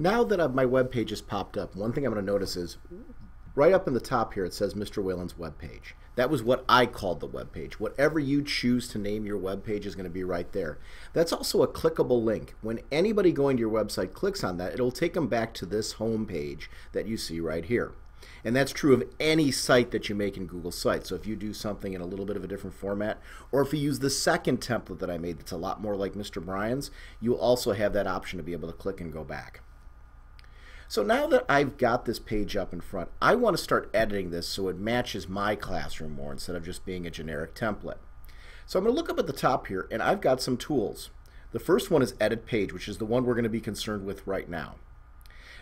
Now that I've, my web page has popped up, one thing I'm going to notice is right up in the top here it says Mr. Whelan's web page. That was what I called the web page. Whatever you choose to name your web page is going to be right there. That's also a clickable link. When anybody going to your website clicks on that, it'll take them back to this home page that you see right here. And that's true of any site that you make in Google Sites. So if you do something in a little bit of a different format, or if you use the second template that I made that's a lot more like Mr. Brian's, you'll also have that option to be able to click and go back. So now that I've got this page up in front, I want to start editing this so it matches my classroom more instead of just being a generic template. So I'm going to look up at the top here and I've got some tools. The first one is Edit Page, which is the one we're going to be concerned with right now.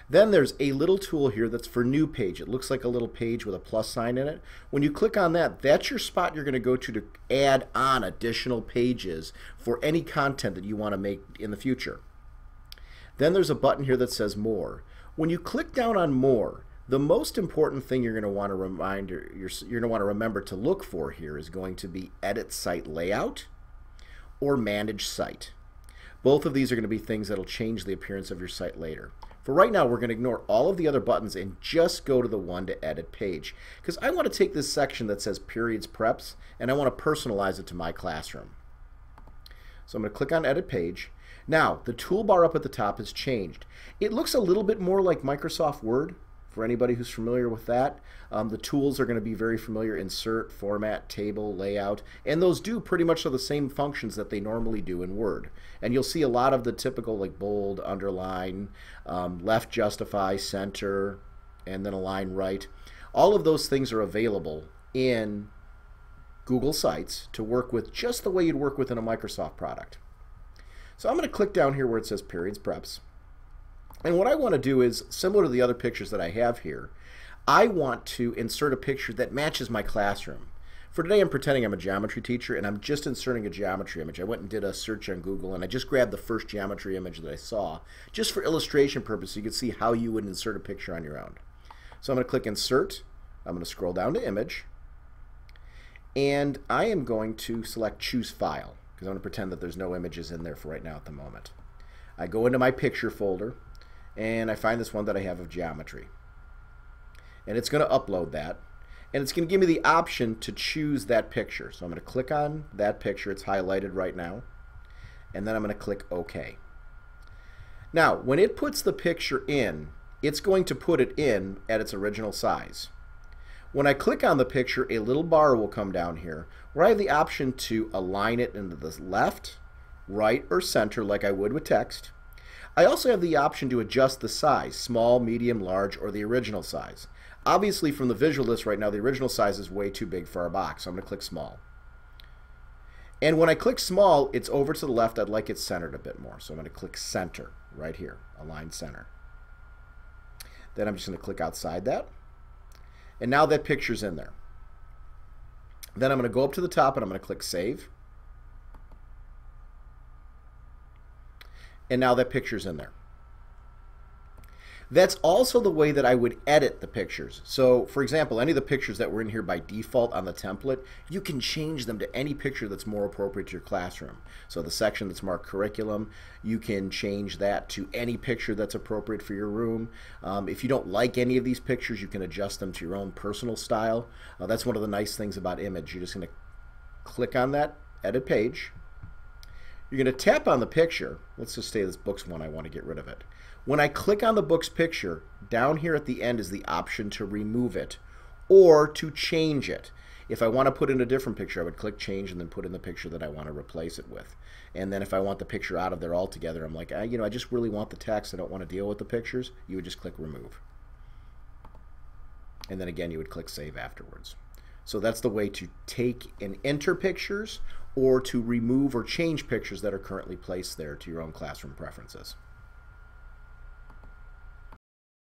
Then there's a little tool here that's for new page. It looks like a little page with a plus sign in it. When you click on that, that's your spot you're going to go to to add on additional pages for any content that you want to make in the future. Then there's a button here that says More. When you click down on More, the most important thing you're going to want to remind you're, you're going to want to remember to look for here is going to be Edit Site Layout or Manage Site. Both of these are going to be things that will change the appearance of your site later. For right now, we're going to ignore all of the other buttons and just go to the one to edit page. Because I want to take this section that says periods preps and I want to personalize it to my classroom. So I'm going to click on edit page. Now, the toolbar up at the top has changed. It looks a little bit more like Microsoft Word, for anybody who's familiar with that. Um, the tools are going to be very familiar, insert, format, table, layout, and those do pretty much the same functions that they normally do in Word. And you'll see a lot of the typical like bold, underline, um, left justify, center, and then align right. All of those things are available in Google Sites to work with just the way you'd work within a Microsoft product. So I'm going to click down here where it says Periods Preps. And what I want to do is, similar to the other pictures that I have here, I want to insert a picture that matches my classroom. For today, I'm pretending I'm a geometry teacher, and I'm just inserting a geometry image. I went and did a search on Google, and I just grabbed the first geometry image that I saw, just for illustration purposes, you can see how you would insert a picture on your own. So I'm going to click Insert. I'm going to scroll down to Image, and I am going to select Choose File, because I'm going to pretend that there's no images in there for right now at the moment. I go into my Picture folder, and I find this one that I have of geometry. And it's going to upload that. And it's going to give me the option to choose that picture. So I'm going to click on that picture. It's highlighted right now. And then I'm going to click OK. Now, when it puts the picture in, it's going to put it in at its original size. When I click on the picture, a little bar will come down here where I have the option to align it into the left, right, or center like I would with text. I also have the option to adjust the size, small, medium, large, or the original size. Obviously from the visual list right now, the original size is way too big for our box, so I'm going to click small. And when I click small, it's over to the left. I'd like it centered a bit more. So I'm going to click center right here, align center. Then I'm just going to click outside that. And now that picture's in there. Then I'm going to go up to the top and I'm going to click save. and now that picture's in there. That's also the way that I would edit the pictures. So, for example, any of the pictures that were in here by default on the template, you can change them to any picture that's more appropriate to your classroom. So the section that's marked curriculum, you can change that to any picture that's appropriate for your room. Um, if you don't like any of these pictures, you can adjust them to your own personal style. Uh, that's one of the nice things about Image. You're just going to click on that edit page, you're going to tap on the picture. Let's just say this book's one I want to get rid of it. When I click on the book's picture, down here at the end is the option to remove it or to change it. If I want to put in a different picture, I would click change and then put in the picture that I want to replace it with. And then if I want the picture out of there altogether, I'm like, I, you know, I just really want the text. I don't want to deal with the pictures. You would just click remove. And then again, you would click save afterwards. So that's the way to take and enter pictures or to remove or change pictures that are currently placed there to your own classroom preferences.